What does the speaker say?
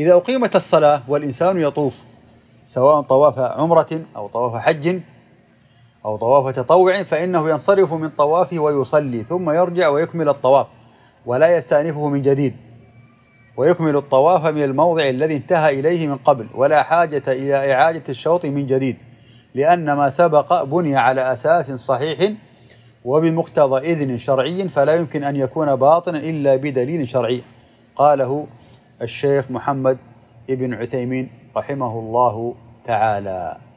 إذا أقيمت الصلاة والإنسان يطوف سواء طواف عمرة أو طواف حج أو طواف تطوع فإنه ينصرف من طوافه ويصلي ثم يرجع ويكمل الطواف ولا يستأنفه من جديد ويكمل الطواف من الموضع الذي انتهى إليه من قبل ولا حاجة إلى إعادة الشوط من جديد لأن ما سبق بني على أساس صحيح وبمقتضى إذن شرعي فلا يمكن أن يكون باطنا إلا بدليل شرعي قاله الشيخ محمد ابن عثيمين رحمه الله تعالى.